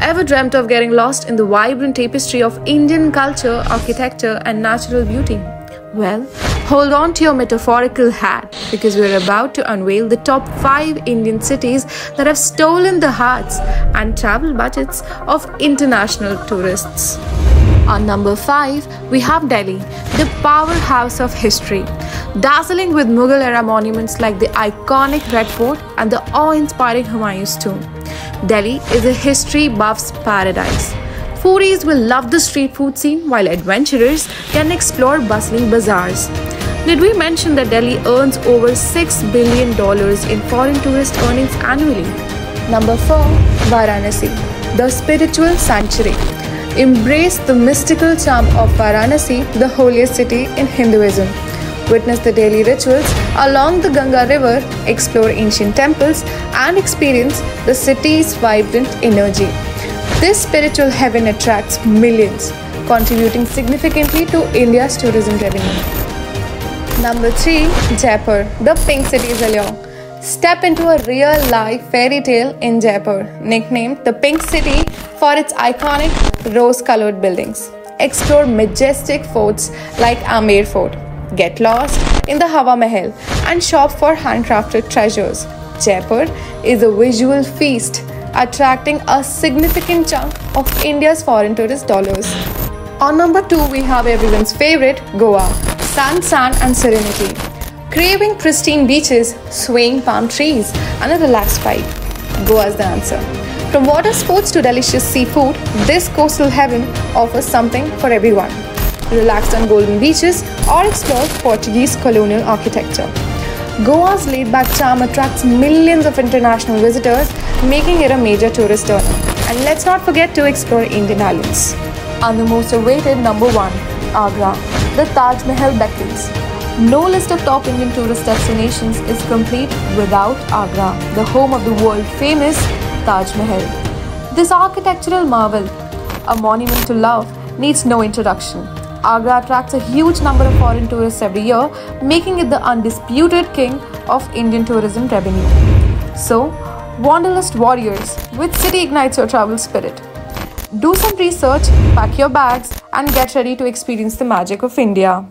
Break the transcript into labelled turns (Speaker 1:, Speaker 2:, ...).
Speaker 1: Ever dreamt of getting lost in the vibrant tapestry of Indian culture, architecture, and natural beauty? Well, hold on to your metaphorical hat because we're about to unveil the top 5 Indian cities that have stolen the hearts and travel budgets of international tourists. On number 5, we have Delhi, the powerhouse of history. Dazzling with Mughal era monuments like the iconic Red Fort and the awe inspiring Humayun's tomb. Delhi is a history buff's paradise. Foodies will love the street food scene while adventurers can explore bustling bazaars. Did we mention that Delhi earns over $6 billion in foreign tourist earnings annually? Number 4. Varanasi, the spiritual sanctuary. Embrace the mystical charm of Varanasi, the holiest city in Hinduism. Witness the daily rituals along the Ganga River, explore ancient temples, and experience the city's vibrant energy. This spiritual heaven attracts millions, contributing significantly to India's tourism revenue. Number 3. Jaipur, the Pink City City's allure. Step into a real life fairy tale in Jaipur, nicknamed the Pink City for its iconic rose colored buildings. Explore majestic forts like Amer Fort, get lost in the Hawa Mahal, and shop for handcrafted treasures. Jaipur is a visual feast, attracting a significant chunk of India's foreign tourist dollars. On number 2, we have everyone's favorite Goa sand, sand, and serenity. Craving pristine beaches, swaying palm trees, and a relaxed vibe. Goa's the answer. From water sports to delicious seafood, this coastal heaven offers something for everyone relax on golden beaches, or explore Portuguese colonial architecture. Goa's laid back charm attracts millions of international visitors, making it a major tourist earner. And let's not forget to explore Indian islands. On the most awaited number 1, Agra, the Taj Mahal beckons. No list of top Indian tourist destinations is complete without Agra, the home of the world famous Taj Mahal. This architectural marvel, a monument to love, needs no introduction. Agra attracts a huge number of foreign tourists every year, making it the undisputed king of Indian tourism revenue. So, Wanderlust warriors, which city ignites your travel spirit? Do some research, pack your bags, and get ready to experience the magic of India.